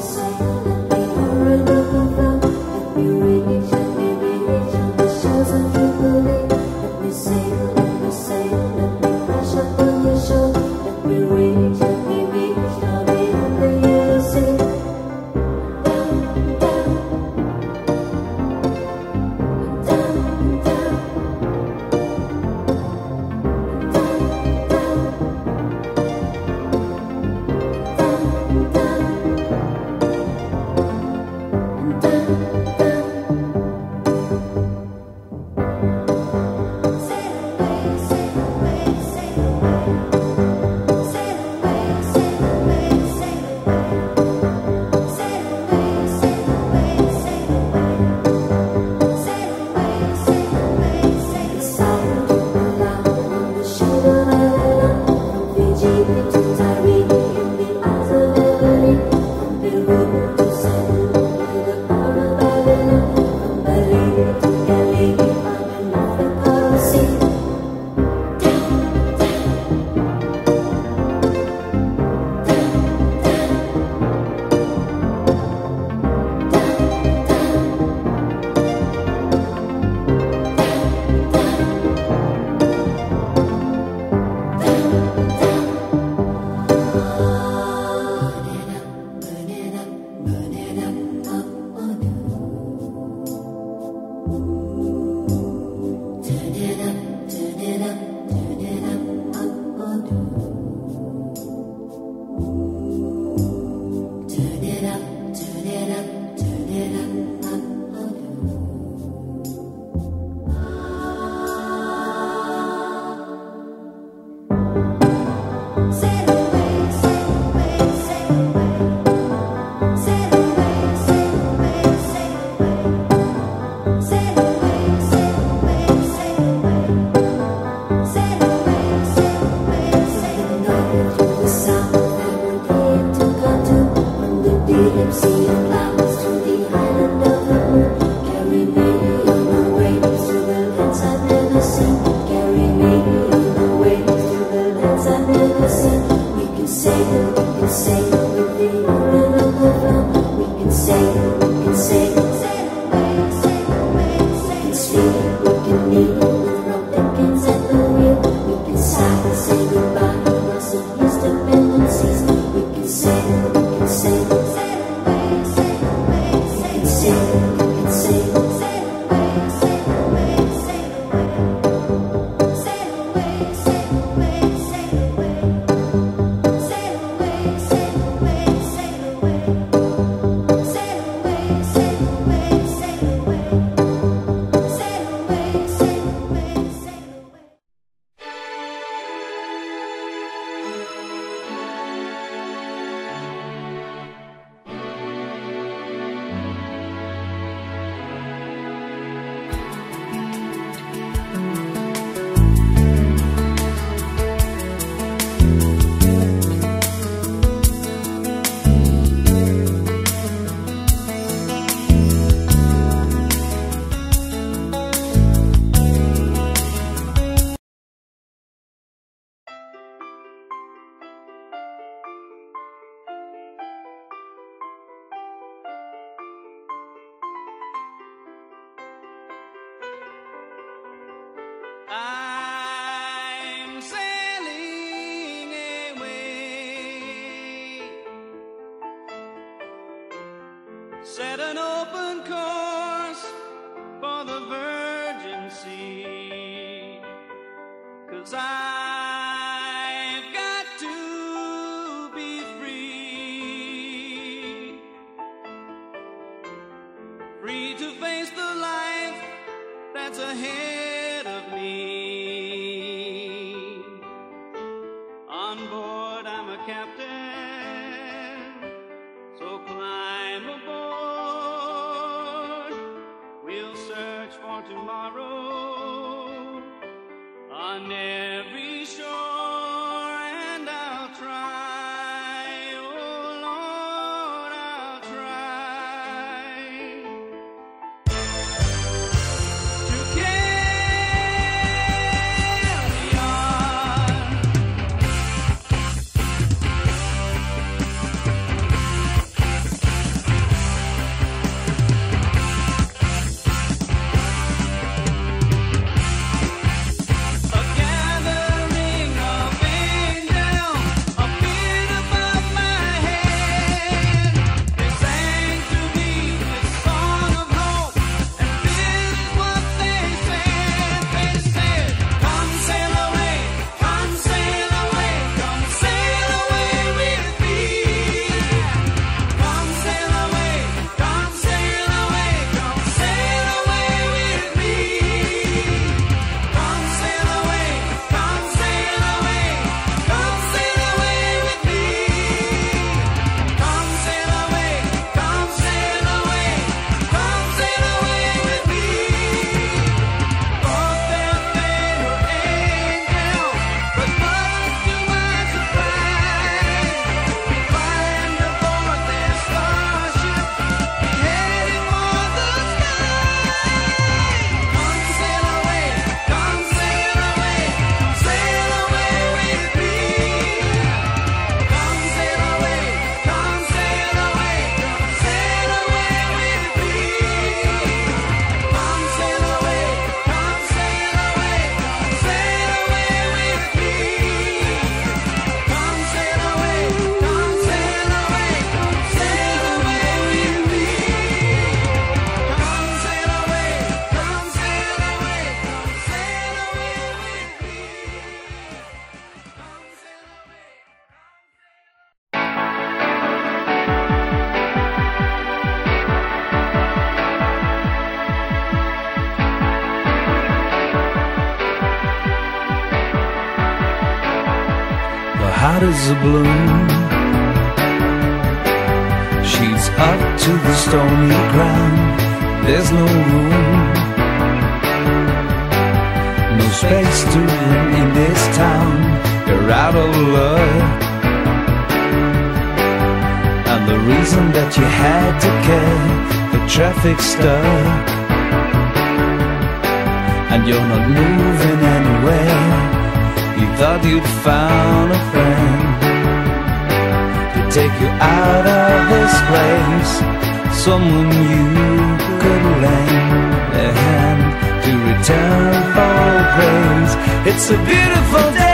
say set an open course for the virgin sea. Cause I've got to be free, free to face the life that's ahead of me. search for tomorrow on every shore. hot as a balloon. She's up to the stony ground, there's no room. No space to run in this town, you're out of luck. And the reason that you had to care, the traffic's stuck. And you're not moving anywhere thought you'd found a friend to take you out of this place. Someone you could lend a hand to return for praise. It's a beautiful day.